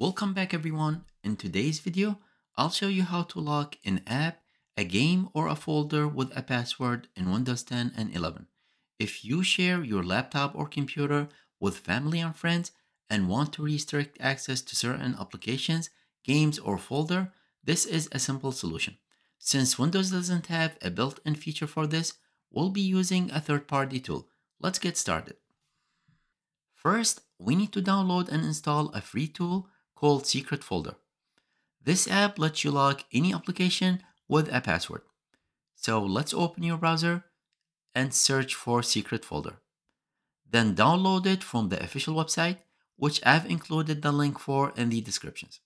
Welcome back everyone. In today's video, I'll show you how to lock an app, a game, or a folder with a password in Windows 10 and 11. If you share your laptop or computer with family and friends and want to restrict access to certain applications, games, or folder, this is a simple solution. Since Windows doesn't have a built-in feature for this, we'll be using a third-party tool. Let's get started. First, we need to download and install a free tool called Secret Folder. This app lets you lock any application with a password. So let's open your browser and search for Secret Folder. Then download it from the official website, which I've included the link for in the descriptions.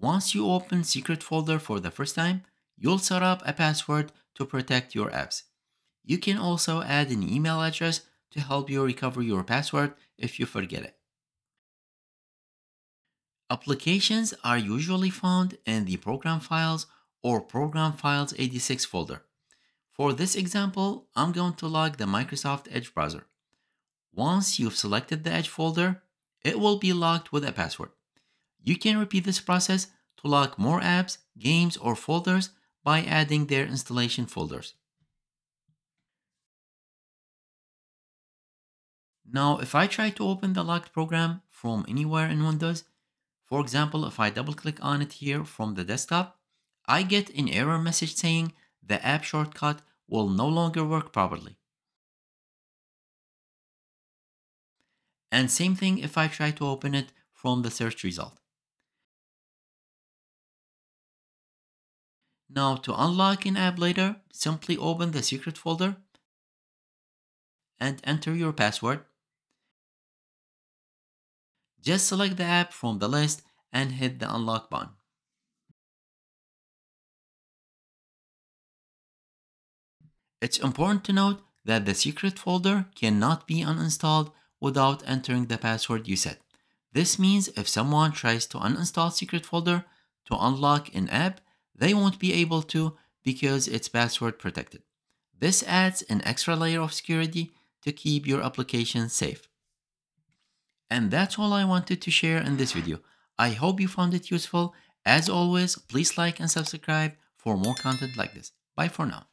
Once you open Secret Folder for the first time, you'll set up a password to protect your apps. You can also add an email address to help you recover your password if you forget it. Applications are usually found in the Program Files or Program Files 86 folder. For this example, I'm going to log the Microsoft Edge browser. Once you've selected the Edge folder, it will be locked with a password. You can repeat this process to lock more apps, games, or folders by adding their installation folders. Now, if I try to open the locked program from anywhere in Windows, for example, if I double click on it here from the desktop, I get an error message saying the app shortcut will no longer work properly. And same thing if I try to open it from the search result. Now to unlock an app later, simply open the secret folder and enter your password. Just select the app from the list and hit the unlock button. It's important to note that the secret folder cannot be uninstalled without entering the password you set. This means if someone tries to uninstall secret folder to unlock an app, they won't be able to because it's password protected. This adds an extra layer of security to keep your application safe. And that's all I wanted to share in this video. I hope you found it useful. As always, please like and subscribe for more content like this. Bye for now.